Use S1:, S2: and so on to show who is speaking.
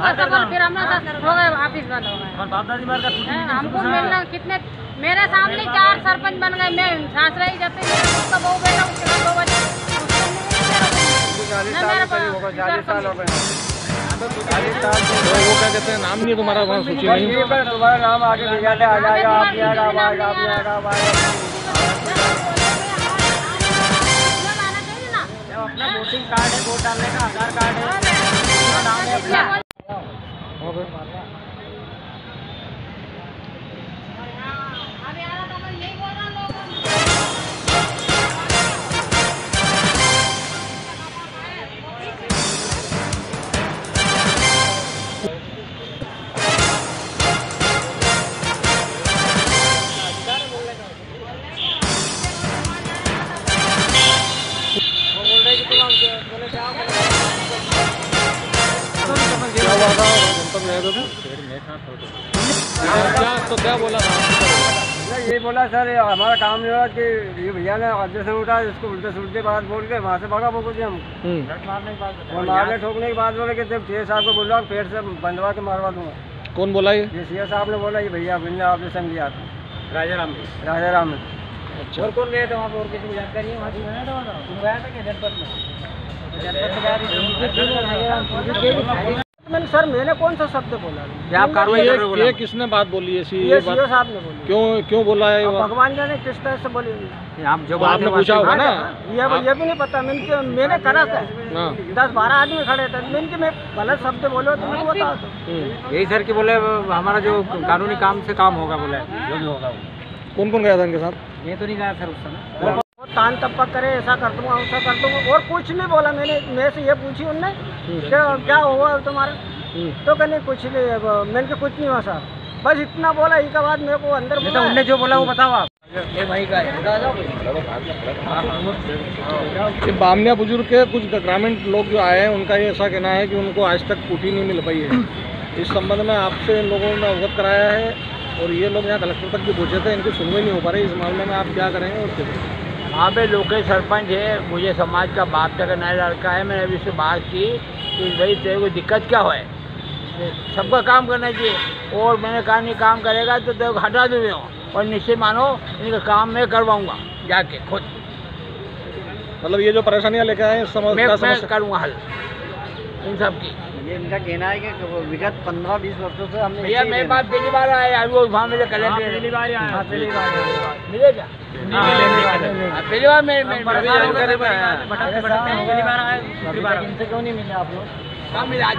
S1: फिर हो गए ऑफ़िस बंद गए। हमको मिलना कितने मेरे सामने चार सरपंच बन गए मैं सास रही जब तक मेरा उसका बहू बेटा उसके बाद दो बच्चे। उसको नहीं मेरे को-
S2: चालीस साल हो गए। चालीस साल
S3: तो वो क्या कहते हैं नाम नहीं तुम्हारा वहाँ सूची में
S2: ये पर तुम्हारा नाम आगे लिखा आ जाएगा आप आप अपना
S3: क्या क्या तो क्या बोला था
S2: ये बोला सर हमारा काम नहीं हुआ कि ये भैया ने से उठा इसको उल्टे सुलटे बात बोल के वहाँ से भागा बोल दिया हम।
S3: हम्म।
S2: और मारने ठोकने की बात बोले कि जब सी साहब को बोला पेड़ से बंधवा के मारवा दूँगा।
S3: कौन बोला ये?
S2: ये सी साहब ने बोला ये भैया आपने संग लिया था। राजा राम राजा राम ने।
S3: अच्छा।
S2: और कौन गए थे वहाँ पे? और किसी को जानकारी है? वहाँ से तुम गया था क्या जनपद में? मैंने सर मैंने कौन सा शब्द बोला? आप
S3: ये, ये किसने बात बोली है सी
S2: ये सीओ
S3: बात
S2: साहब ने बोली।
S3: क्यों क्यों बोला है
S2: भगवान जाने किस तरह से बोली? आप
S3: तो आपने पूछा होगा ना?
S2: ये ये भी नहीं पता मैंने मैंने करा था
S3: हाँ।
S2: दस बारह आदमी खड़े थे मैंने कि मैं गलत शब्द बोलो तो को बता
S3: हम्म।
S2: यही सर की बोले हमारा जो कानूनी काम से काम होगा बोले। जो भी होगा
S3: कौन कौन गया था इनके साथ?
S2: ये तो नहीं गया सर उस समय। तान तप्पा करे ऐसा कर दूँगा वैसा कर दूँगा। और कुछ नहीं बोला मैंने मेरे से ये पूछी उनने क्या क्या हुआ तुम्हारा?
S3: हम्म।
S2: तो कहने कुछ नहीं मैंने कहा कुछ नहीं हुआ सर। बस इतना बोला एक बाद मेरे को अंदर बोला। उनने जो बोला वो बताओ आप। ये भाई का है। दो
S3: ये बामनिया बुज़ुर्ग के कुछ ग्रामीण लोग जो आए हैं उनका ये ऐसा कहना है कि उनको आज तक कुटी नहीं मिल पाई है। इस संबंध में आपसे इन लोगों ने अवगत कराया है और ये लोग यहाँ कलेक्टर तक भी पहुँचे थे इनकी सुनवाई नहीं हो पा रही। इस मामले में आप क्या करेंगे और क्या
S2: वहाँ पे लोकल सरपंच है मुझे समाज का बाप तक नया लड़का है मैंने अभी से बात की कि भाई तेरे को दिक्कत क्या हो सबका काम करना चाहिए। और मैंने कहा नहीं काम करेगा तो तेरे को हटा दूँ और निश्चय मानो इनका काम मैं करवाऊँगा जाके खुद।
S3: मतलब ये जो परेशानियाँ लेके आए हैं इस
S2: मैं
S3: का
S2: मैं
S3: समस्या
S2: करूँगा हल। इन सब की।
S4: ये इनका कहना है कि विगत पंद्रह बीस वर्षों से हमने
S2: भैया मेरे पास पहली बार आया अभी वो वहाँ मेरे कलेक्टर पहली बार आया पहली बार मिले क्या हाँ, पहली बार मैं मैं
S4: भटकते भटकते पहली बार आए दूसरी बार इनसे क्यों नहीं मिले आप लोग
S2: कहाँ मिला आज